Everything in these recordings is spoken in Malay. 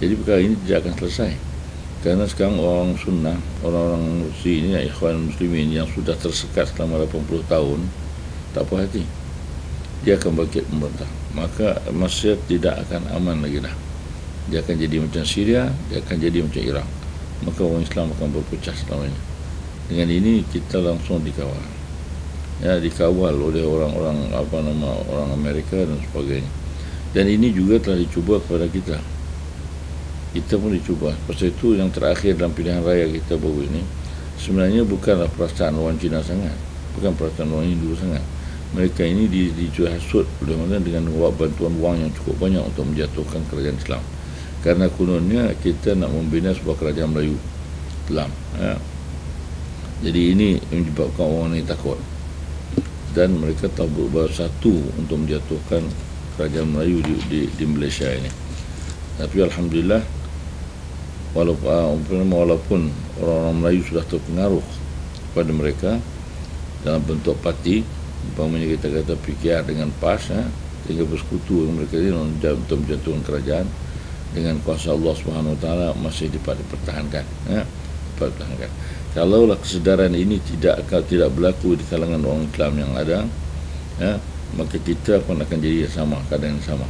Jadi perkara ini tidak akan selesai. Kerana sekarang orang sunnah, orang-orang muslim ini, ikhwan muslimin yang sudah tersekat selama 80 tahun, tak puas hati. Dia akan bangkit pemerintah. Maka Mesir tidak akan aman lagi dah. Dia akan jadi macam Syria, dia akan jadi macam Iraq. Maka orang Islam akan berpecah selamanya. Dengan ini kita langsung dikawal. Ya, dikawal oleh orang-orang apa nama orang Amerika dan sebagainya. Dan ini juga telah dicuba kepada kita kita pun dicuba. Pasal itu yang terakhir dalam pilihan raya kita baru ini sebenarnya bukanlah perasaan orang Cina sangat. Bukan perasaan orang Hindu sangat. Mereka ini di, dihasut oleh mana dengan bantuan wang yang cukup banyak untuk menjatuhkan kerajaan Islam. Kerana kononnya kita nak membina sebuah kerajaan Melayu. Islam ya. jadi ini menyebabkan orang ini takut. Dan mereka tahu bersatu untuk menjatuhkan kerajaan Melayu di, di, di Malaysia ini. Tapi Alhamdulillah walaupun, ah, walaupun orang-orang Melayu sudah terpengaruh pada mereka dalam bentuk parti umpamanya kita kata PKR dengan PAS ya, sehingga bersekutu dengan mereka ini untuk menjatuhkan kerajaan dengan kuasa Allah Subhanahu Taala masih dipertahankan ya, dipertahankan. Kalaulah kesedaran ini tidak akan tidak berlaku di kalangan orang Islam yang ada ya, maka kita pun akan jadi sama keadaan yang sama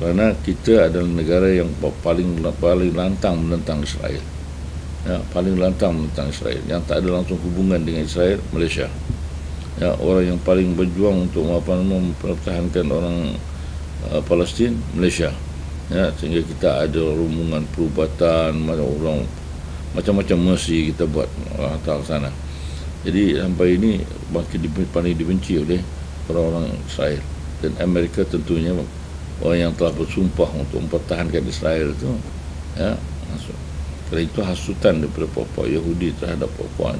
kerana kita adalah negara yang paling paling lantang menentang Israel. Ya, paling lantang menentang Israel. Yang tak ada langsung hubungan dengan Israel, Malaysia. Ya, orang yang paling berjuang untuk apa mempertahankan orang uh, Palestin, Malaysia. Ya, sehingga kita ada rumungan perubatan macam orang macam-macam mesti kita buat uh, hantar sana. Jadi sampai ini makin paling dibenci oleh orang-orang Israel dan Amerika tentunya orang yang telah bersumpah untuk mempertahankan Israel itu ya masuk. Kerana itu hasutan daripada puak Yahudi terhadap puak-puak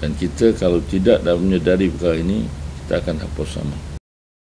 dan kita kalau tidak dapat menyedari perkara ini kita akan hapus sama